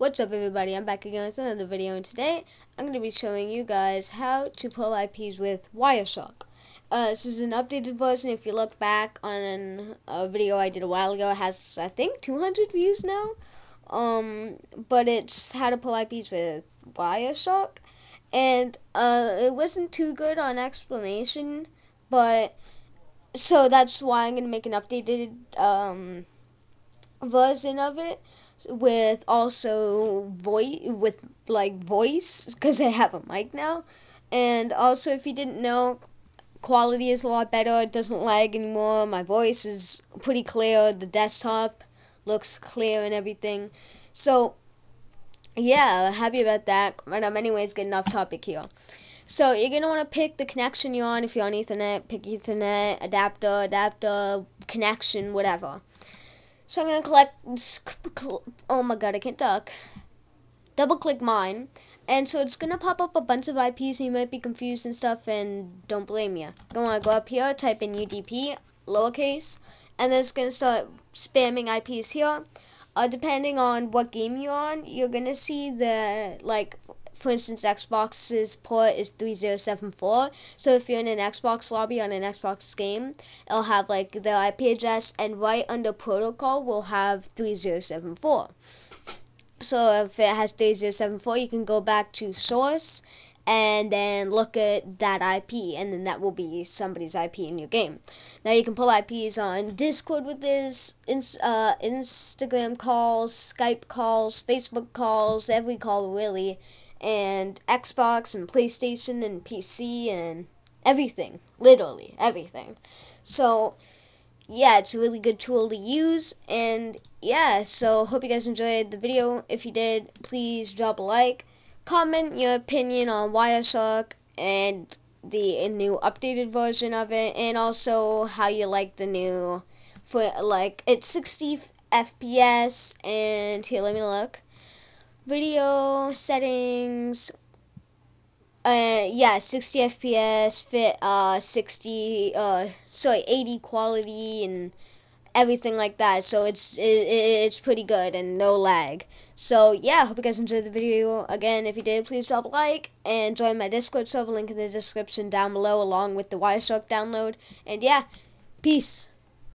What's up everybody, I'm back again with another video and today I'm going to be showing you guys how to pull IPs with Wireshark. Uh, this is an updated version, if you look back on a video I did a while ago, it has I think 200 views now. Um, but it's how to pull IPs with Wireshark. And uh, it wasn't too good on explanation, but so that's why I'm going to make an updated um, version of it with also voice with like voice because I have a mic now. And also, if you didn't know, quality is a lot better. It doesn't lag anymore. My voice is pretty clear. The desktop looks clear and everything. So, yeah, happy about that. But um, anyways, getting off topic here. So you're gonna want to pick the connection you're on. If you're on Ethernet, pick Ethernet, adapter, adapter, connection, whatever. So I'm going to collect, oh my god, I can't talk. Double click mine. And so it's going to pop up a bunch of IPs and you might be confused and stuff and don't blame you. Go on, go up here, type in UDP, lowercase, and then it's going to start spamming IPs here. Uh, depending on what game you're on, you're going to see the, like, for instance, Xbox's port is 3074. So if you're in an Xbox lobby on an Xbox game, it'll have like the IP address, and right under protocol will have 3074. So if it has 3074, you can go back to source and then look at that IP, and then that will be somebody's IP in your game. Now you can pull IPs on Discord with this, uh, Instagram calls, Skype calls, Facebook calls, every call really and Xbox and PlayStation and PC and everything. Literally everything. So, yeah, it's a really good tool to use. And yeah, so hope you guys enjoyed the video. If you did, please drop a like. Comment your opinion on Wireshark and the new updated version of it. And also how you like the new, for like, it's 60 FPS. And here, let me look video settings uh yeah 60 fps fit uh 60 uh sorry 80 quality and everything like that. So it's it, it's pretty good and no lag. So yeah hope you guys enjoyed the video. Again if you did please drop a like and join my discord server. Link in the description down below along with the wireshark download. And yeah peace